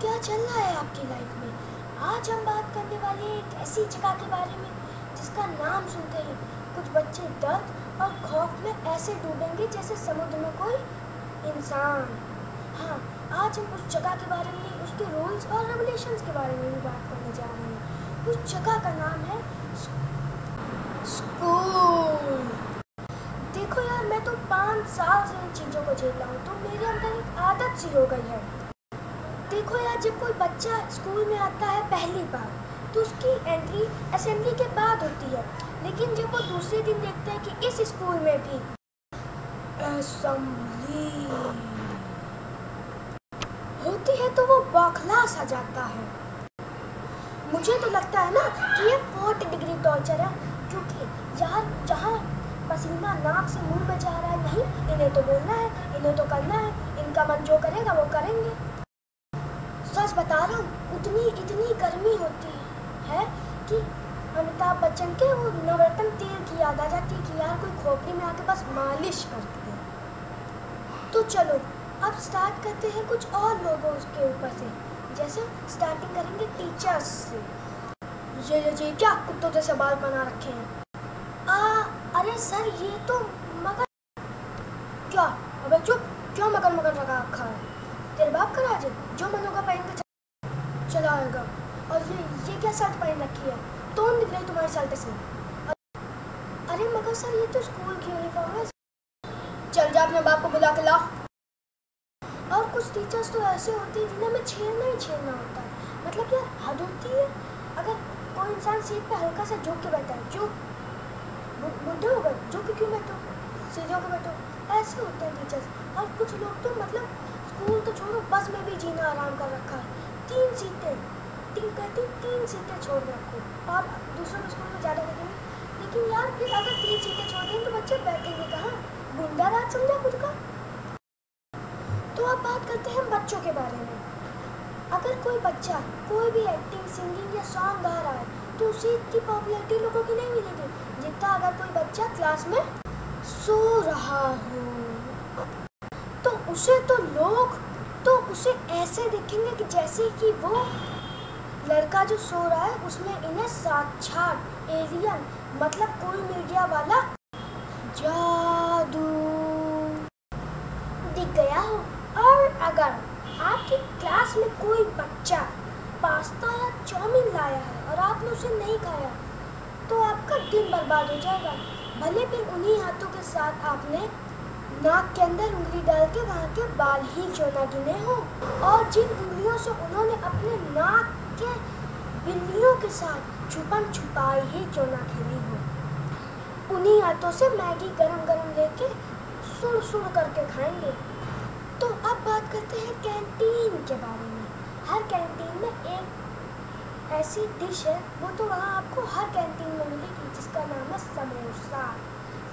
क्या चल रहा है आपकी लाइफ में? आज हम बात करने वाले हैं एक ऐसी जगह के बारे में, जिसका नाम सुनते ही कुछ बच्चे दर्द और खौफ में ऐसे डूबेंगे जैसे समुद्र में कोई इंसान। हाँ आज हम उस जगह के बारे में, उसके रूल्स और रेगुलेशंस के बारे में भी बात करने जा रहे हैं। उस जगह का नाम है स्कूल। देखो यार, मैं तो पाँच साल से इन चीज़ों को झेल रहा हूँ तो मेरे अंदर एक आदत सी हो गई है। देखो यार, जब कोई बच्चा स्कूल में आता है पहली बार तो उसकी एंट्री असेंबली के बाद होती है। लेकिन जब वो दूसरे दिन देखते हैं कि इस स्कूल में भी असेंबली होती है तो वो बौखला सा जाता है। मुझे तो लगता है ना कि ये फोर्थ डिग्री टॉर्चर है, क्योंकि यार जहाँ पसीना नाक से मुँह में जा रहा है, नहीं, इन्हें तो बोलना है, इन्हें तो करना है, इनका मन जो करेगा वो करेंगे। बता रहा हूँ, उतनी, इतनी गर्मी होती है कि अमिताभ बच्चन के वो नवरत्न तेल की याद आ जाती है कि यार कोई खोपड़ी में आके बस मालिश कर दे तो चलो, अब स्टार्ट करते हैं कुछ और लोगों के ऊपर से। जैसे स्टार्टिंग करेंगे टीचर्स से। ये ये ये, क्या कुत्तों जैसे बाल बना रखे हैं? आ, अरे सर, ये तो मगर क्या? अबे चुप, क्यों मगर मगर लगा रखा है? तेरे बाप का राज जो मन होगा पहन के चला आएगा। और ये ये क्या शर्ट पहन रखी है? दिख रही तुम्हारी शर्ट से अरे मगर सर, ये तो स्कूल की यूनिफॉर्म है। चल जा अपने बाप को बुला के ला। और कुछ टीचर्स तो ऐसे होते हैं जिन्हें हमें छेड़ना ही छेड़ना होता है। मतलब यार, हद होती है। अगर कोई इंसान सीट पे हल्का सा झुक के बैठा है क्यों बुढ़े हो गए, झुक क्यों बैठो? सीधे होकर बैठो। ऐसे होते हैं टीचर्स और कुछ लोग तो मतलब स्कूल तो छोड़ो, बस में भी जीना आराम कर रखा है। तीन सीटें। तीन कहती तीन सीटें छोड़ रखो और दूसरों के स्कूल में ज़्यादा देखेंगे। लेकिन यार, फिर अगर तीन सीटें छोड़ दें तो बच्चे बैठेंगे कहाँ? गुंडा राज समझा खुद का? तो अब बात करते हैं बच्चों के बारे में। अगर कोई बच्चा कोई भी एक्टिंग सिंगिंग या सॉन्ग गा रहा है तो उसे इतनी पॉपुलैरिटी लोगों की नहीं मिलेगी, जितना अगर कोई बच्चा क्लास में सो रहा हो। तो उसे तो लोग देखेंगे कि जैसे कि वो लड़का जो सो रहा है उसमें इन्हें साक्षात एलियन मतलब कोई मिल गया वाला जादू दिख गया हो। और अगर आपकी क्लास में कोई बच्चा पास्ता या चाउमीन लाया है और आपने उसे नहीं खाया तो आपका दिन बर्बाद हो जाएगा। भले फिर उन्हीं हाथों के साथ आपने नाक के अंदर उंगली डाल के वहाँ के बाल ही क्यों ना गिने हो। और जिन उंगलियों से उन्होंने अपने नाक के बिल्लियों के साथ छुपन छुपाई ही क्यों ना खेली हो। उन्हीं हाथों से मैगी गरम गरम लेके सुड़ सुड़ करके खाएँगे। तो अब बात करते हैं कैंटीन के बारे में। हर कैंटीन में एक ऐसी डिश है, वो तो वहाँ आपको हर कैंटीन में मिलेगी, जिसका नाम है समोसा।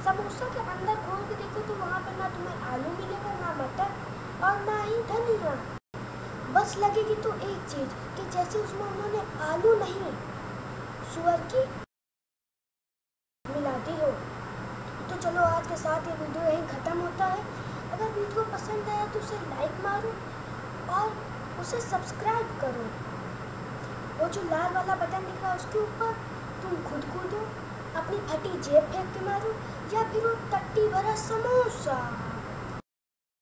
समोसा के अंदर खोल के देखो तो वहाँ पर ना तुम्हें आलू मिलेगा, ना मटर और ना ही धनिया। बस लगेगी तो एक चीज़ कि जैसे उसमें उन्होंने आलू नहीं, सुअर की मिला दी हो। तो चलो आज के साथ ये वीडियो यहीं ख़त्म होता है। अगर वीडियो पसंद आया तो उसे लाइक मारो और उसे सब्सक्राइब करो। वो जो लाल वाला बटन दिख रहा है उसके ऊपर तुम खुद कूदो अपनी फटी जेब फेंक के मारो या फिर वो टट्टी भरा समोसा।